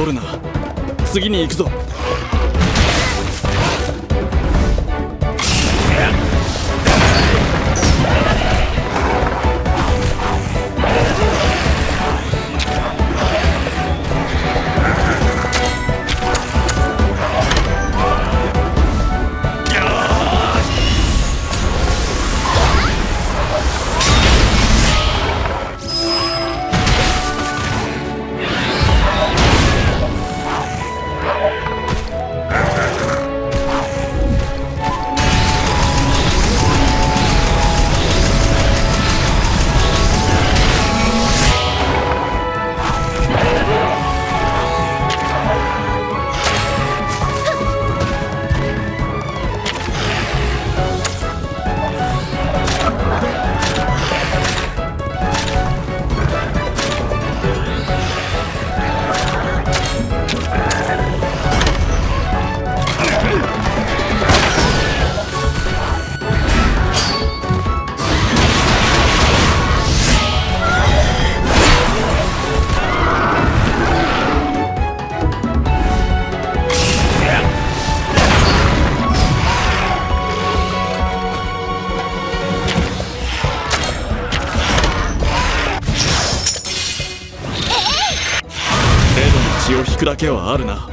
戻るな。次に行くぞ。けはあるな。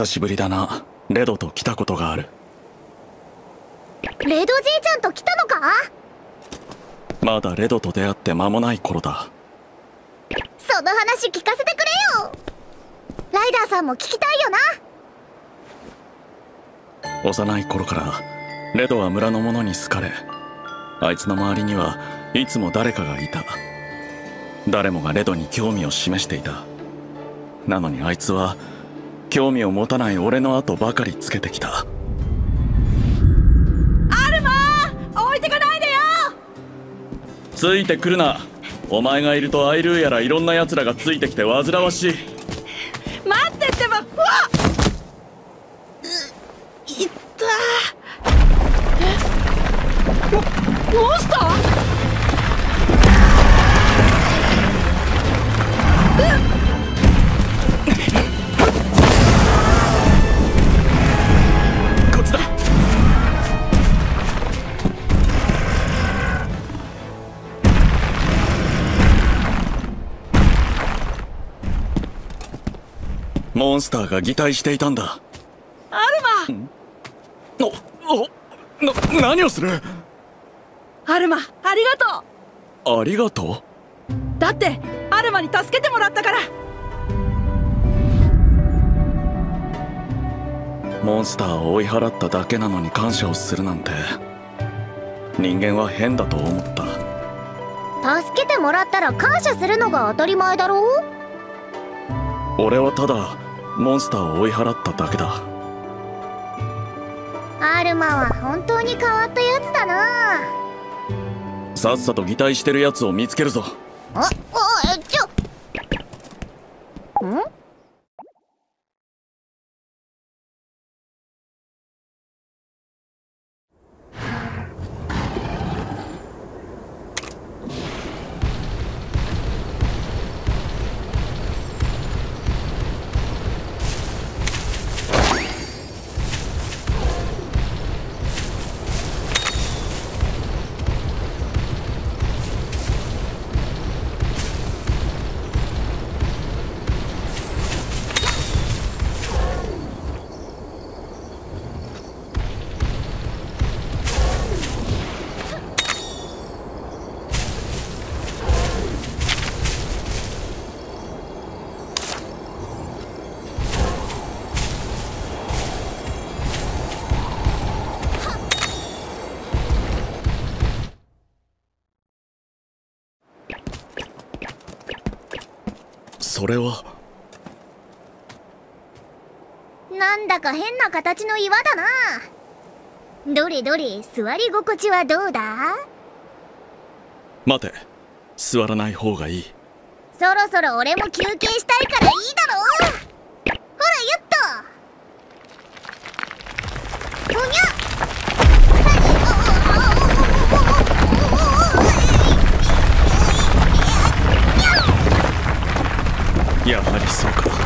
久しぶりだな。レドと来たことがある。レドじいちゃんと来たのか？まだレドと出会って間もない頃だ。その話聞かせてくれよ。ライダーさんも聞きたいよな。幼い頃からレドは村の者に好かれあいつの周りにはいつも誰かがいた。誰もがレドに興味を示していた。なのにあいつは興味を持たない俺の後ばかりつけてきた。アルマ置いてかないでよ。ついてくるな。お前がいるとアイルーやらいろんな奴らがついてきて煩わしいンスターが擬態していたんだ。アルマ！おおな何をする？アルマありがとう！ありがとう？だってアルマに助けてもらったから！モンスターを追い払っただけなのに感謝をするなんて人間は変だと思った。助けてもらったら感謝するのが当たり前だろう？俺はただモンスターを追い払っただけだ。アルマは本当に変わったやつだな。さっさと擬態してるやつを見つけるぞ。あおちょ。ん？それは。なんだか変な形の岩だな。どれどれ座り心地はどうだ？待て。座らない方がいい。そろそろ俺も休憩したいからいいだろやはりそうか。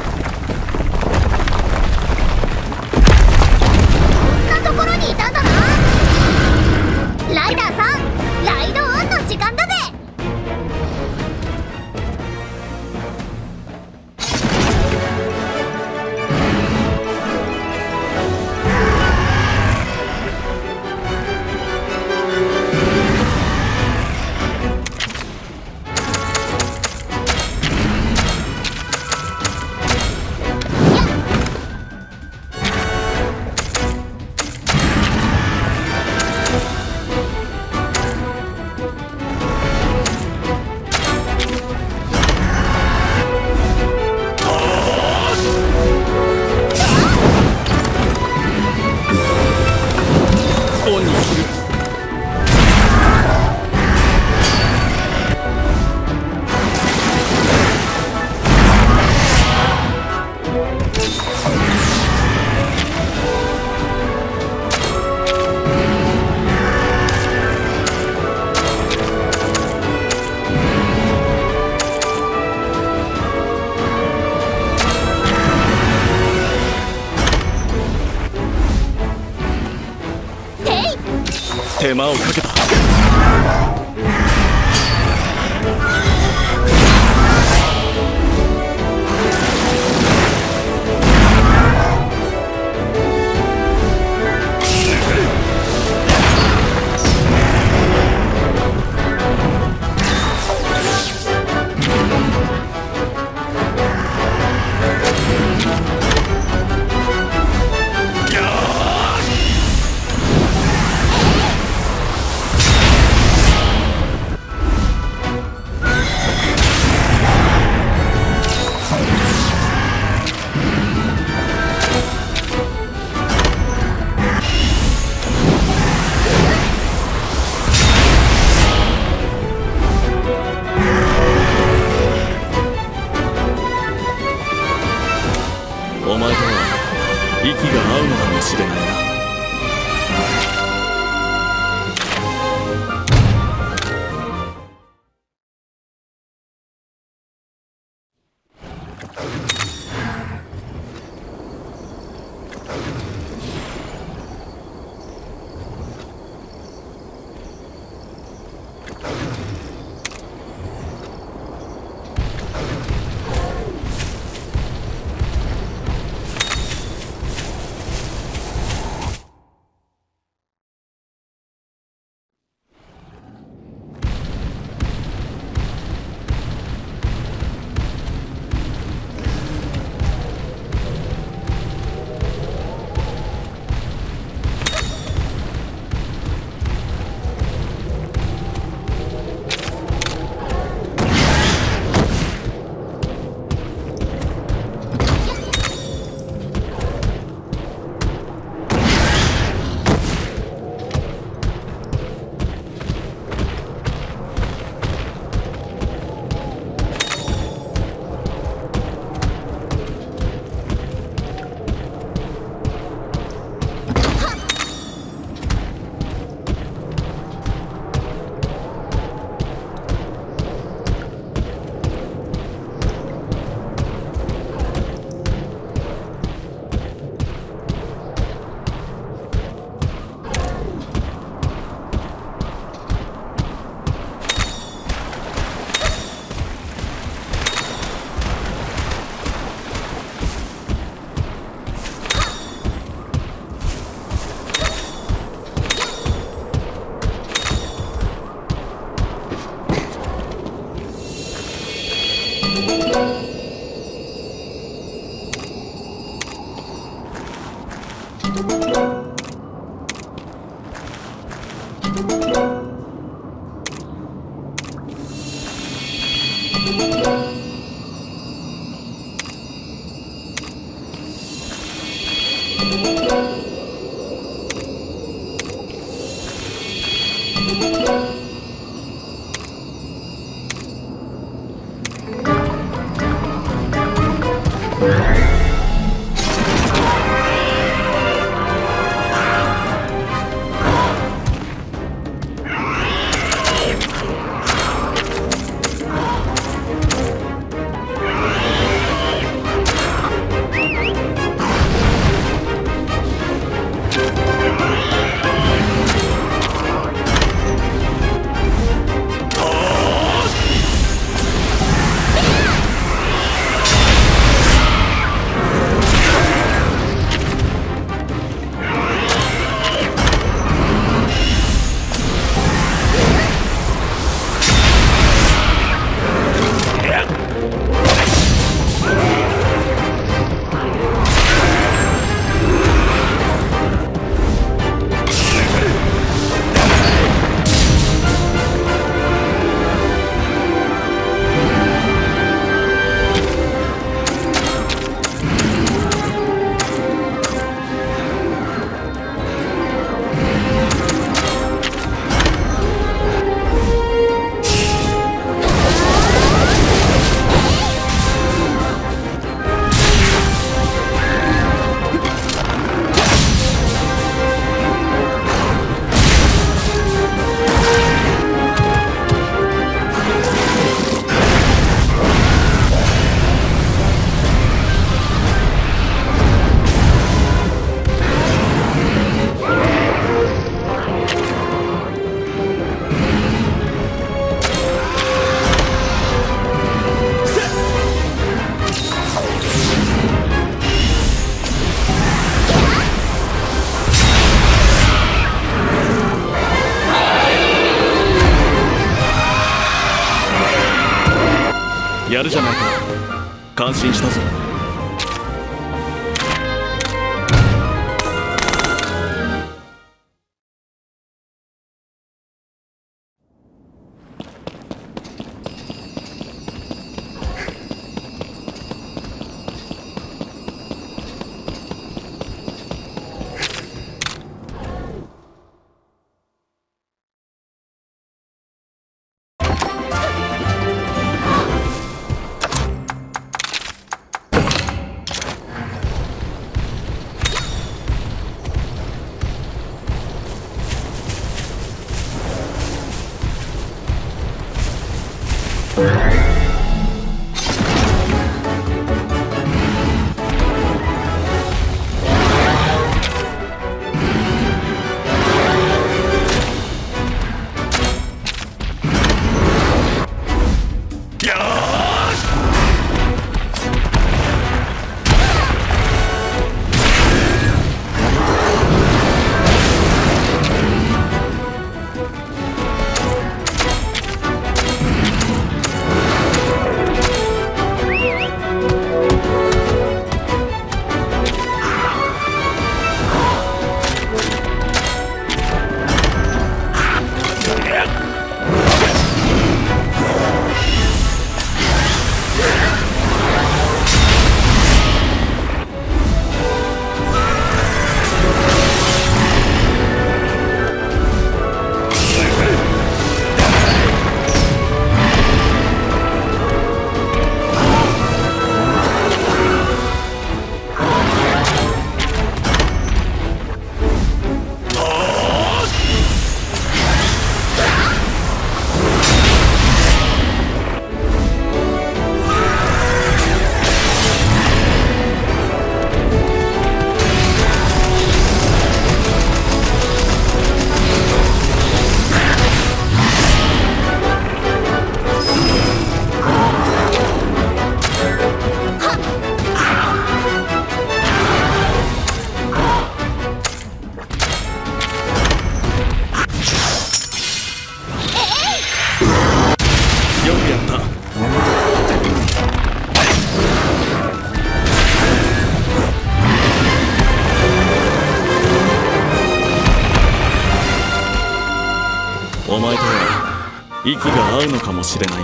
しれない。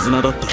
絆だった。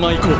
ま行こう。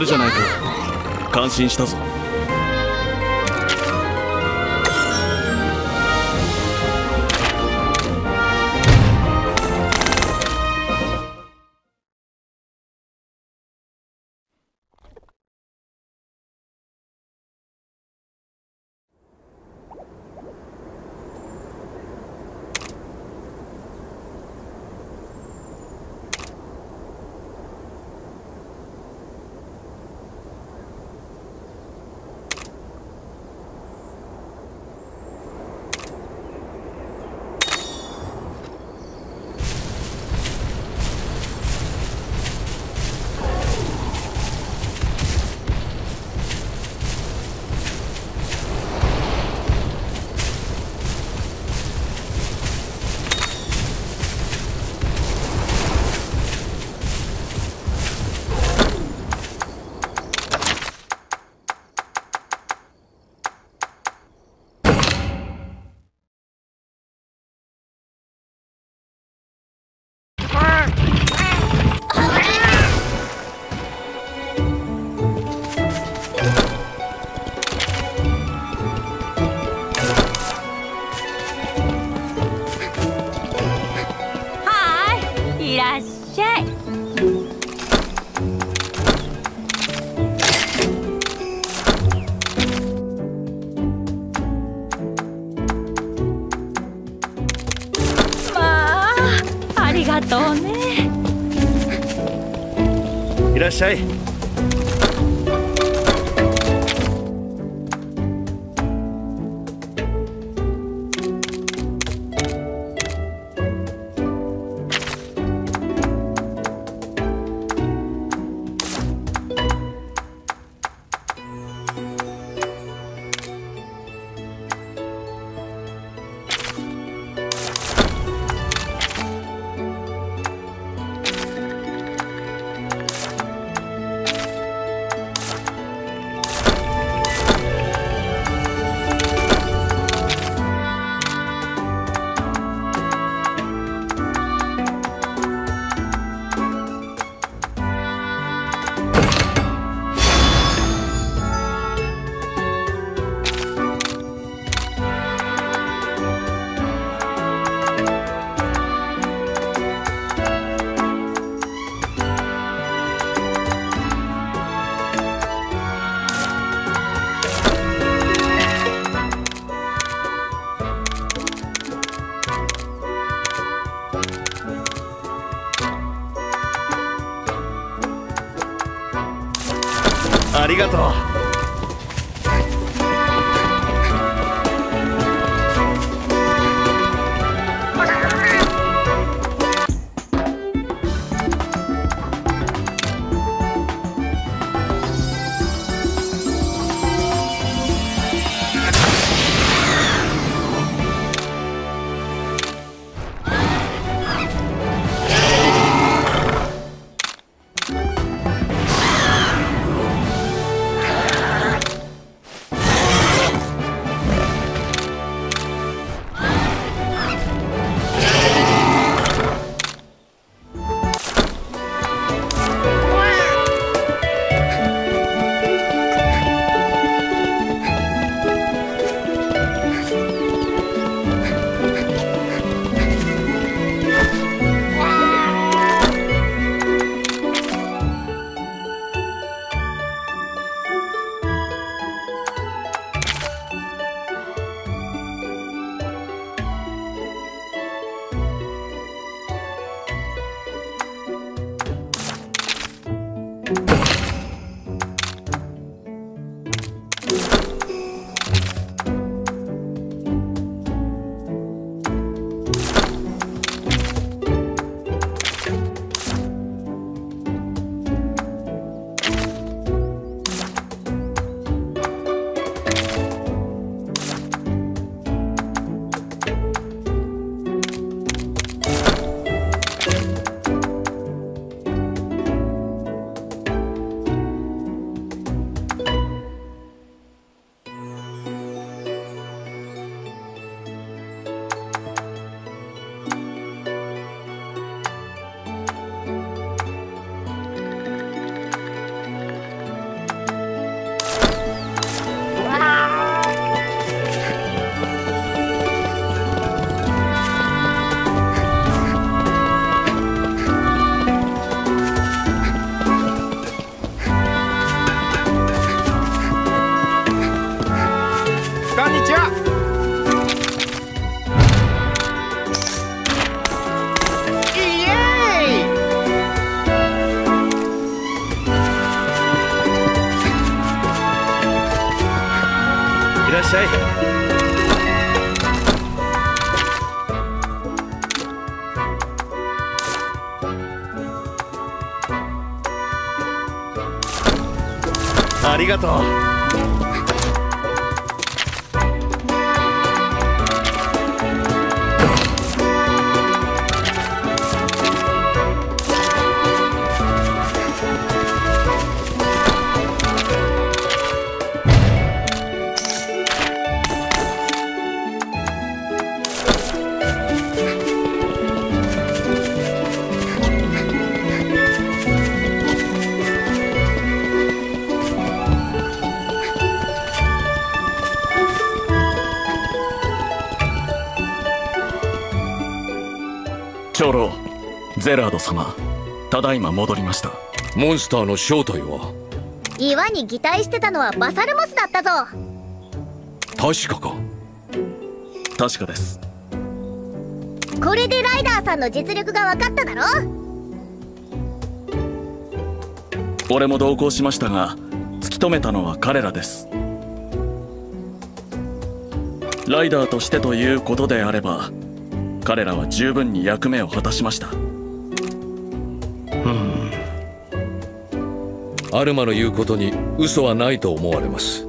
るじゃないか。感心したぞ。いいらっしゃい。ありがとう。ゼラード様ただいま戻りました。モンスターの正体は？岩に擬態してたのはバサルモスだったぞ。確かか。確かです。これでライダーさんの実力が分かっただろ？俺も同行しましたが突き止めたのは彼らです。ライダーとしてということであれば彼らは十分に役目を果たしましたアルマの言うことに嘘はないと思われます。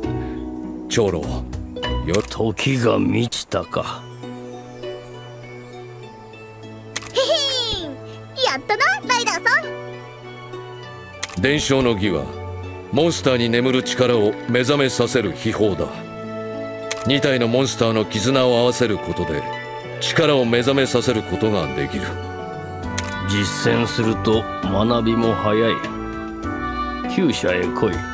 長老よ時が満ちたか。へへんやったなライダーさん。伝承の儀はモンスターに眠る力を目覚めさせる秘宝だ。2体のモンスターの絆を合わせることで力を目覚めさせることができる。実践すると学びも早い厩舎へ来い。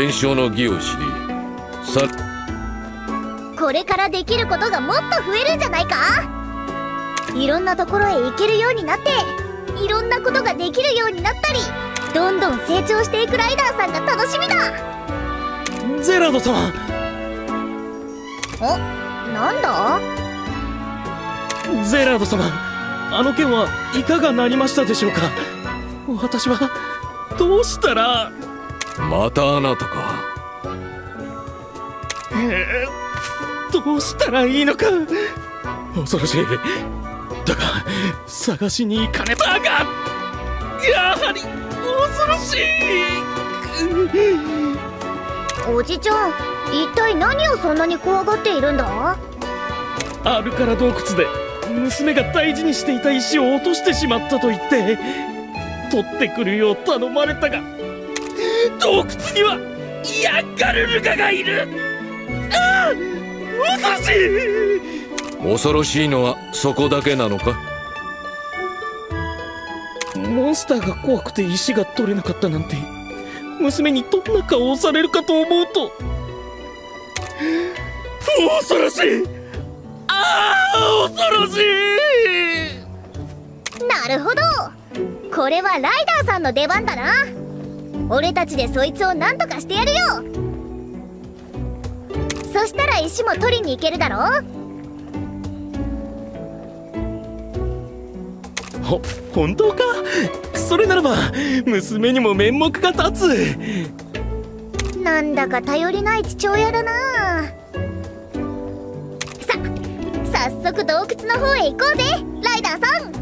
伝承の儀を知りさこれからできることがもっと増えるんじゃないか？いろんなところへ行けるようになっていろんなことができるようになったりどんどん成長していくライダーさんが楽しみだ！ゼラード様。おなんだ？ゼラード様あの件はいかがなりましたでしょうか？私はどうしたらまたあなたか。えーどうしたらいいのか。恐ろしい。だが探しに行かねばがやはり恐ろしい。おじちゃん一体何をそんなに怖がっているんだ？アルカラ洞窟で娘が大事にしていた石を落としてしまったと言って取ってくるよう頼まれたが洞窟にはヤンガルルカがいる。ああ恐ろしい恐ろしいのはそこだけなのか？モンスターが怖くて石が取れなかったなんて。娘にどんな顔をされるかと思うと。恐ろしい。ああ恐ろしい。なるほど。これはライダーさんの出番だな俺たちでそいつを何とかしてやるよ。そしたら石も取りに行けるだろほ本当か？それならば娘にも面目が立つ。なんだか頼りない父親だな。さ早速洞窟の方へ行こうぜライダーさん。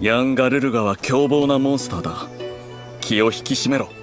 ヤンガルルガは凶暴なモンスターだ気を引き締めろ。